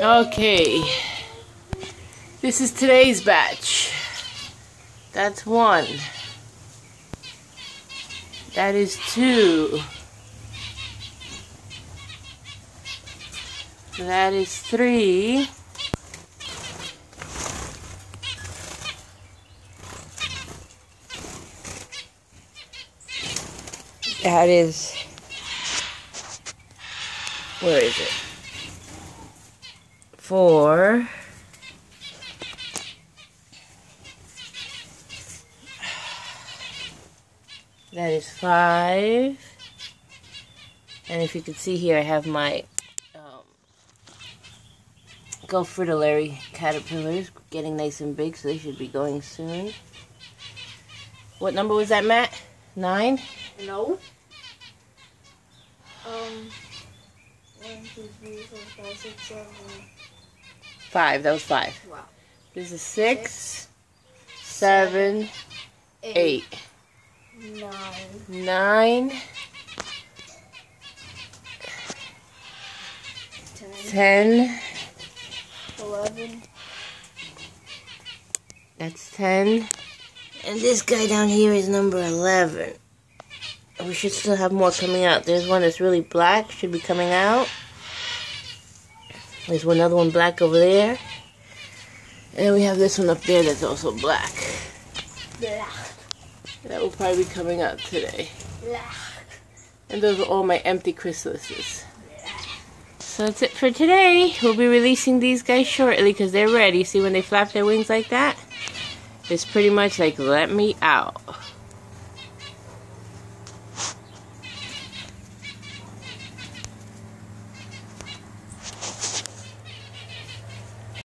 Okay. This is today's batch. That's one. That is two. That is three. That is. Where is it? Four. That is five. And if you can see here, I have my um, Gulf Fritillary caterpillars getting nice and big, so they should be going soon. What number was that, Matt? Nine? No. Um. One, two, three, four, five, six, seven. Five. That was five. Wow. This is six, seven, eight, Nine. nine, Ten. ten. Eleven. That's 10. And this guy down here is number 11. We should still have more coming out. There's one that's really black, should be coming out. There's one other one black over there. And we have this one up there that's also black. Blah. That will probably be coming out today. Blah. And those are all my empty chrysalises. So that's it for today. We'll be releasing these guys shortly because they're ready. See when they flap their wings like that? It's pretty much like, let me out.